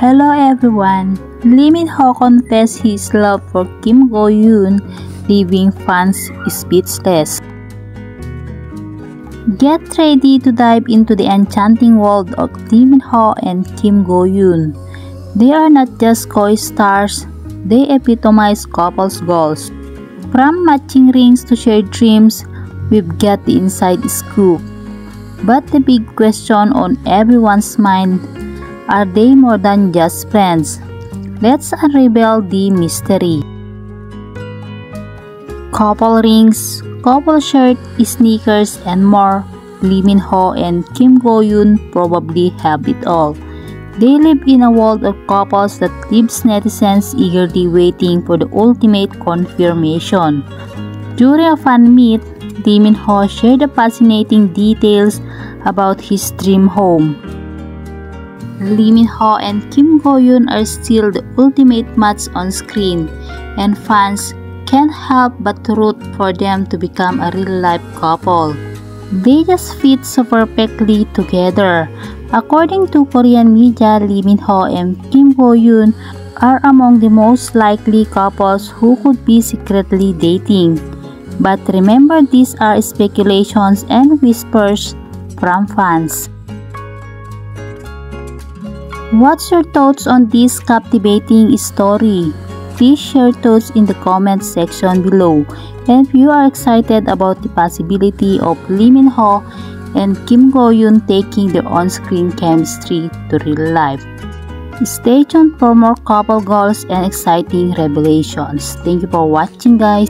Hello everyone! Lee Ho confessed his love for Kim Go Eun, leaving fans speechless. Get ready to dive into the enchanting world of Lee Ho and Kim Go Eun. They are not just co-stars, they epitomize couples goals. From matching rings to shared dreams, we've got the inside scoop. But the big question on everyone's mind are they more than just friends? Let's unravel the mystery. Couple rings, couple shirt, sneakers, and more. Lee Min Ho and Kim Go Eun probably have it all. They live in a world of couples that leaves netizens eagerly waiting for the ultimate confirmation. During a fan meet, Lee Min Ho shared the fascinating details about his dream home. Lee Min Ho and Kim Go Eun are still the ultimate match on screen, and fans can't help but root for them to become a real-life couple. They just fit so perfectly together. According to Korean media, Lee Min Ho and Kim Go Eun are among the most likely couples who could be secretly dating. But remember these are speculations and whispers from fans. What's your thoughts on this captivating story? Please share thoughts in the comment section below. And if you are excited about the possibility of Lee Min Ho and Kim Go Eun taking their on-screen chemistry to real life. Stay tuned for more couple goals and exciting revelations. Thank you for watching guys.